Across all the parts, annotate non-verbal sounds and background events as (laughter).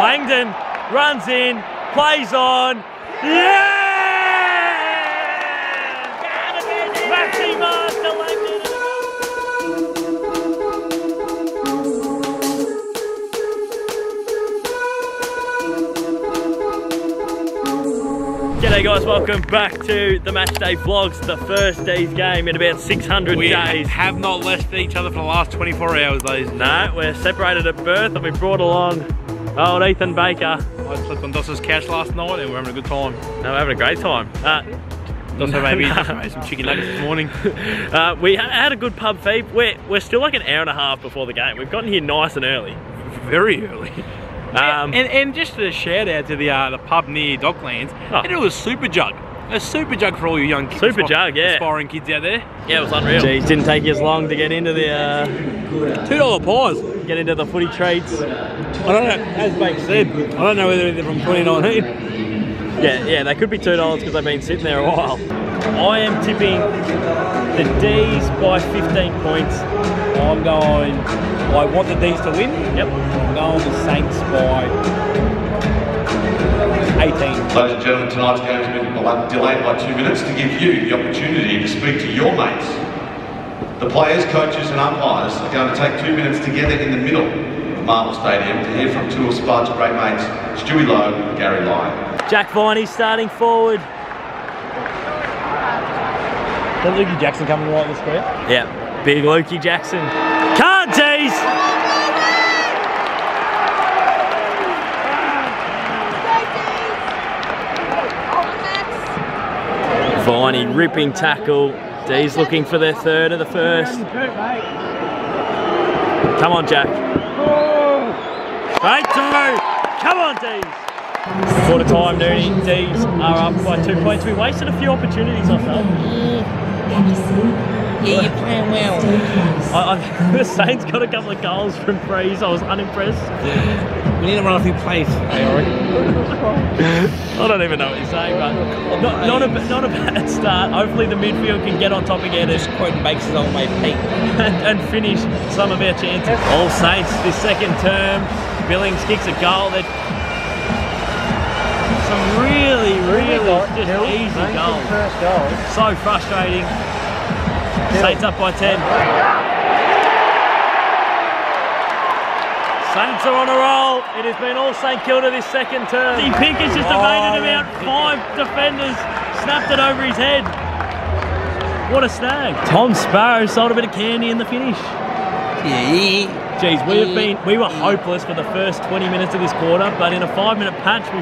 Langdon runs in, plays on. Yeah! G'day guys, welcome back to the Matchday Vlogs, the first day's game in about 600 We days. have not left each other for the last 24 hours, ladies No, we're separated at birth and we brought along old Ethan Baker. I slept on Dossa's couch last night and we're having a good time. No, we're having a great time. Uh, Dossa made me No. (laughs) (laughs) Made some chicken nuggets this morning. (laughs) uh, we had a good pub feed. We're, we're still like an hour and a half before the game. We've gotten here nice and early. Very early. Um, and, and just a shout out to the uh, the pub near Docklands. Oh. And it was Super Jug. A Super Jug for all you young kids. Super Jug, yeah. Aspiring kids out there. yeah, it was unreal. Geez, didn't take you as long to get into the uh, $2 pies. get into the footy treats. I don't know, as Blake said, I don't know whether they're from 2019. Yeah, yeah, they could be two dollars because they've been sitting there a while. I am tipping the D's by 15 points. I'm going, I want the D's to win. Yep. I'm going the Saints by 18. Ladies and gentlemen, tonight's game has been delayed by two minutes to give you the opportunity to speak to your mates. The players, coaches and umpires are going to take two minutes together in the middle of Marvel Stadium to hear from two of Spart's great mates, Stewie Loewe and Gary Lyon. Jack Viney starting forward. Got Lukey Jackson coming right in the square. Yeah, big Lukey Jackson. Can't tease! Viney ripping tackle. D's looking for their third of the first. Come on, Jack. Right through. Come on, D's. Quarter time, Nooney. D's are up by two points. We wasted a few opportunities, I felt. Yeah, you're playing well. I, I, (laughs) the Saints got a couple of goals from freeze. I was unimpressed. We need to run a few plays. Hey, I reckon. I don't even know what you're saying, but not, not, a, not a bad start. Hopefully the midfield can get on top again and, Just quoting Bakes' old mate Pete. and, and finish some of our chances. All Saints this second term. Billings kicks a goal. That some really, really just easy goals. So frustrating. Saints up by 10. Saints are on a roll. It has been all St Kilda this second term. The Pink has just evaded oh, about five defenders, snapped it over his head. What a snag. Tom Sparrow sold a bit of candy in the finish. Yeah. Geez, we have been we were hopeless for the first 20 minutes of this quarter, but in a five minute patch we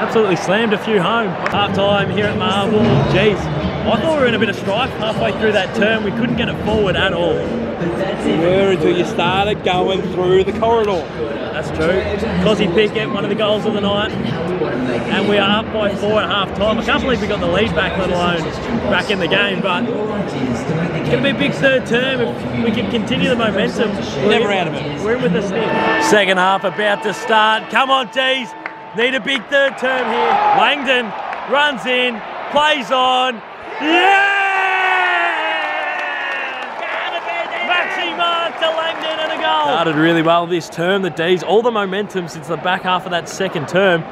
absolutely slammed a few home. Half time here at Marvel. Geez, I thought we were in a bit of strife halfway through that term. We couldn't get it forward at all. Where until you started going through the corridor. That's true. Kozzy Pickett, one of the goals of the night. And we are up by four at half time. I can't believe we got the lead back, let alone back in the game. But it's going to be a big third term if we can continue the momentum. We're Never in- out of it. We're in with the stick. Second half about to start. Come on, D's. Need a big third term here. Langdon runs in, plays on. Yeah! Maxi Mark to Langdon and a goal. Started really well this term. The D's, all the momentum since the back half of that second term.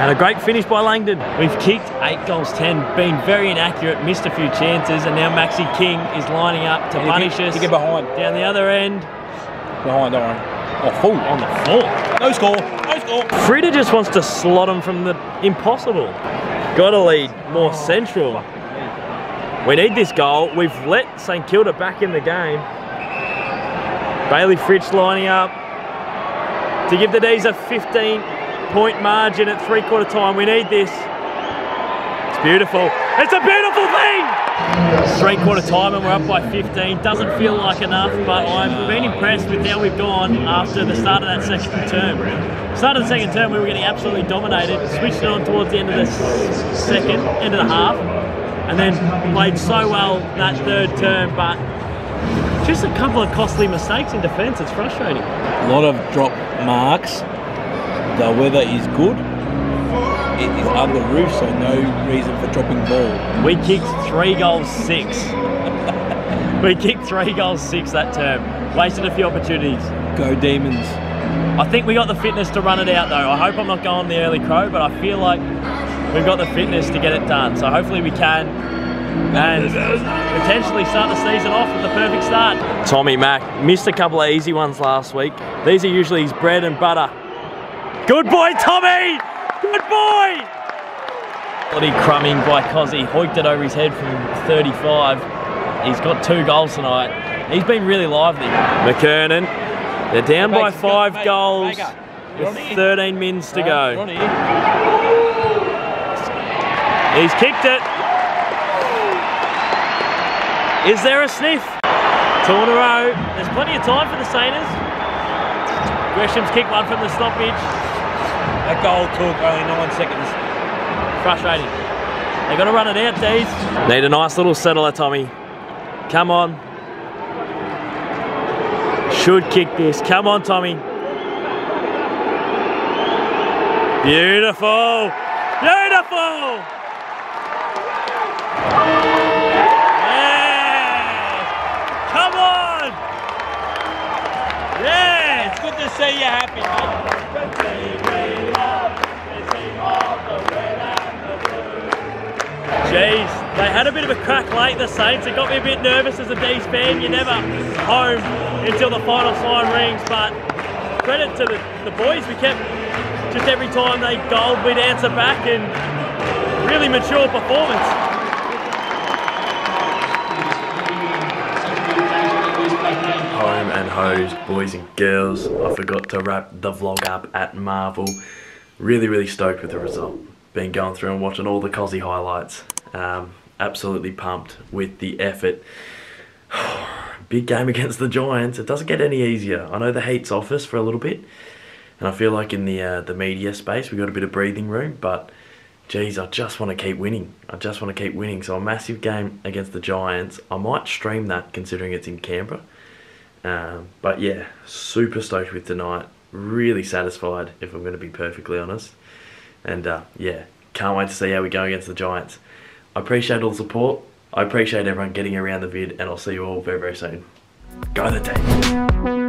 And a great finish by Langdon. We've kicked eight goals, 10, been very inaccurate, missed a few chances, and now Maxi King is lining up to Yeah, punish get- us. get behind. Down the other end, Behind, don't worry. Oh, full. on the floor. No score. No score. Frida just wants to slot him from the impossible. Got to lead more oh, central. We need this goal. We've let St Kilda back in the game. Bayley Fritsch lining up to give the D's a 15 point margin at three quarter time. We need this. It's beautiful. It's a beautiful thing! Three quarter time and we're up by 15. Doesn't feel like enough, but I've been impressed with how we've gone after the start of that second term. Start of the second term, we were getting absolutely dominated. Switched it on towards the end of the second, end of the half, and then played so well that third term, but just a couple of costly mistakes in defence. It's frustrating. A lot of drop marks. The weather is good. It is under roof, so no reason for dropping ball. We kicked three goals, six. (laughs) we kicked three goals, six that term. Wasted a few opportunities. Go Demons. I think we got the fitness to run it out though. I hope I'm not going the early crow, but I feel like we've got the fitness to get it done. So hopefully we can and potentially start the season off with the perfect start. Tommy Mack missed a couple of easy ones last week. These are usually his bread and butter. Good boy, Tommy! Good boy! Bloody crumbing by Kozzy. Hoiked it over his head from 35. He's got two goals tonight. He's been really lively. McKernan, they're down by five Baker, goals Baker. with 13 mins to go. He's kicked it. Is there a sniff? Two in a row. There's plenty of time for the Sainers. Gresham's kicked one from the stoppage. That goal took only nine seconds. Frustrating. They've got to run it out, Dees. Need a nice little settler, Tommy. Come on. Should kick this. Come on, Tommy. Beautiful. Beautiful. To see you happy. Jeez, they had a bit of a crack late, the Saints. It got me a bit nervous as a D's fan. You're never home until the final sign rings, but credit to the, the boys. We kept, just every time they goaled, we'd answer back and really mature performance. Home and hosed, boys and girls. I forgot to wrap the vlog up at Marvel. Really, really stoked with the result. Been going through and watching all the Kozzy highlights. Um, absolutely pumped with the effort. (sighs) Big game against the Giants. It doesn't get any easier. I know the heat's off us for a little bit, and I feel like in the uh, the media space we've got a bit of breathing room. But geez, I just want to keep winning. I just want to keep winning. So a massive game against the Giants. I might stream that considering it's in Canberra. Um, but yeah, super stoked with tonight. Really satisfied, if I'm going to be perfectly honest. And uh, yeah, can't wait to see how we go against the Giants. I appreciate all the support. I appreciate everyone getting around the vid, and I'll see you all very, very soon. Go the team.